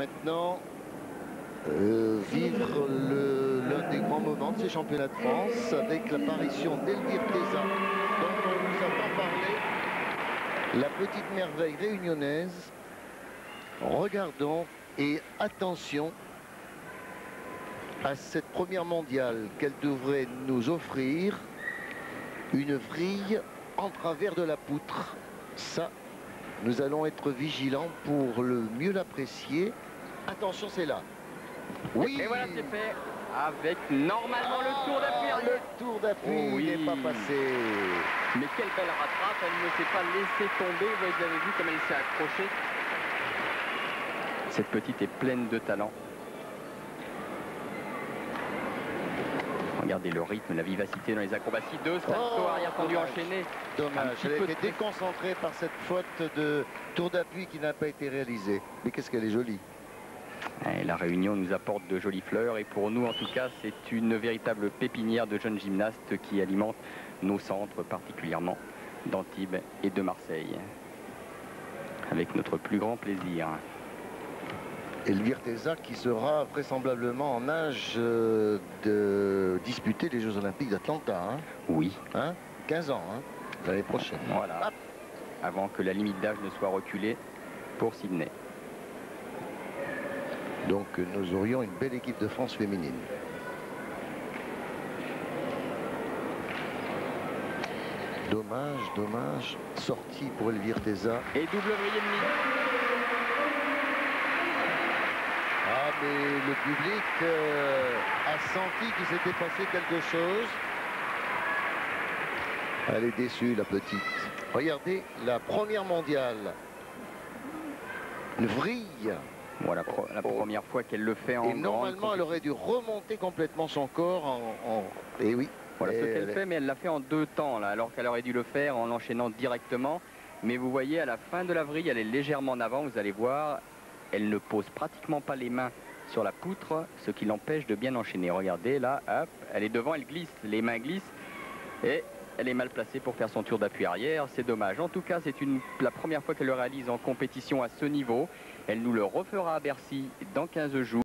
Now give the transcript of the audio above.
maintenant euh, vivre l'un des grands moments de ces championnats de France avec l'apparition d'Elvire Teza, dont on nous a pas parlé, la petite merveille réunionnaise. Regardons et attention à cette première mondiale qu'elle devrait nous offrir une vrille en travers de la poutre. Ça, nous allons être vigilants pour le mieux l'apprécier. Attention, c'est là. Oui. Et voilà, c'est fait. Avec normalement le tour d'appui. Ah, le tour d'appui oui. n'est pas passé. Mais quelle belle rattrape. Elle ne s'est pas laissée tomber. Vous avez vu comme elle s'est accrochée. Cette petite est pleine de talent. Regardez le rythme, la vivacité dans les acrobaties. Deux salto oh, arrière tendu enchaîné. Dommage, elle a été déconcentrée par cette faute de tour d'appui qui n'a pas été réalisée. Mais qu'est-ce qu'elle est jolie. Et la Réunion nous apporte de jolies fleurs et pour nous en tout cas c'est une véritable pépinière de jeunes gymnastes qui alimentent nos centres particulièrement d'Antibes et de Marseille. Avec notre plus grand plaisir. Elvire Teza qui sera vraisemblablement en âge euh, de disputer les Jeux Olympiques d'Atlanta. Hein oui. Hein? 15 ans, hein l'année prochaine. Voilà. Hop. Avant que la limite d'âge ne soit reculée pour Sydney. Donc nous aurions une belle équipe de France féminine. Dommage, dommage. Sortie pour Elvire Teza. Et double. Ah mais le public euh, a senti qu'il s'était passé quelque chose. Elle est déçue la petite. Regardez la première mondiale. Une vrille. Voilà la, première fois qu'elle le fait en Et normalement, elle aurait dû remonter complètement son corps en... Et oui. Voilà ce qu'elle fait, mais elle l'a fait en deux temps, là, alors qu'elle aurait dû le faire en l'enchaînant directement. Mais vous voyez, à la fin de la vrille, elle est légèrement en avant, vous allez voir. Elle ne pose pratiquement pas les mains sur la poutre, ce qui l'empêche de bien enchaîner. Regardez, là, hop, elle est devant, elle glisse, les mains glissent. Et elle est mal placée pour faire son tour d'appui arrière, c'est dommage. En tout cas, c'est la première fois qu'elle le réalise en compétition à ce niveau. Elle nous le refera à Bercy dans 15 jours.